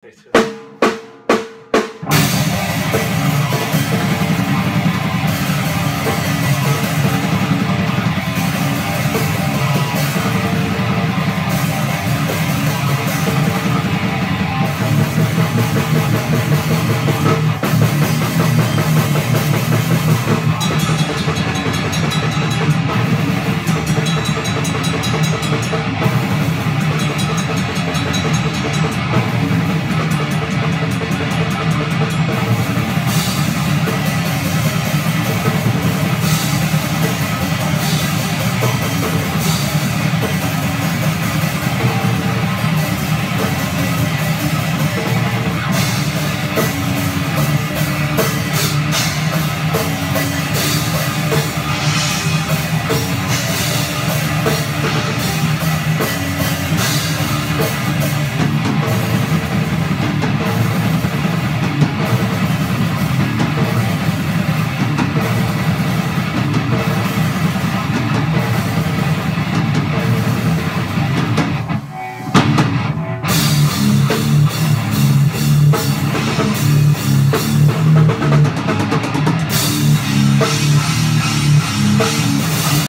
Perfeito. you